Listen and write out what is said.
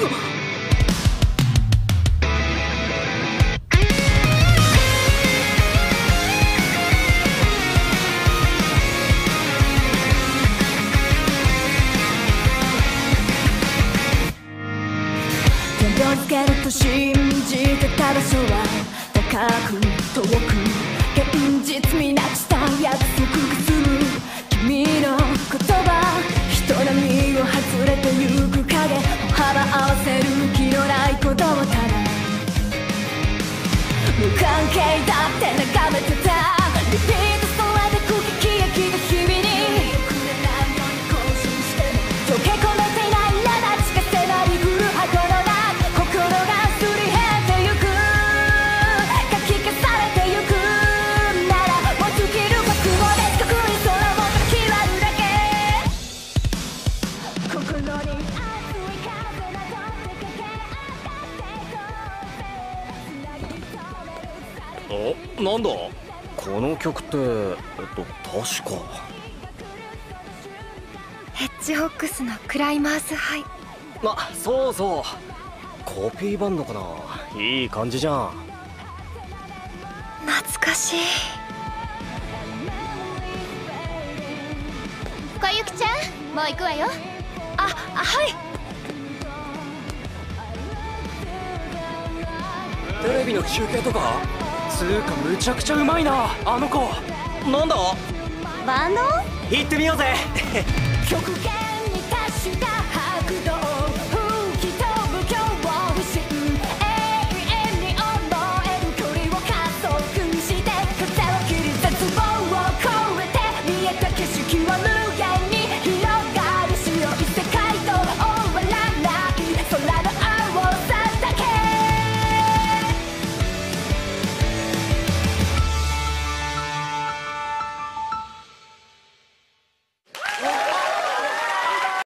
手をつけると信じてた場所は高く遠く現実見なく無関係だ。おなんだ？この曲ってえっと確か。ヘッジホックスのクライマーズハイ。あそうそう。コピーバンドかな。いい感じじゃん。懐かしい。小雪ちゃんもう行くわよ。あはい。テレビの中継とか？つうかむちゃくちゃうまいなあの子。なんだ？バンド？行ってみようぜ。極限に達した白道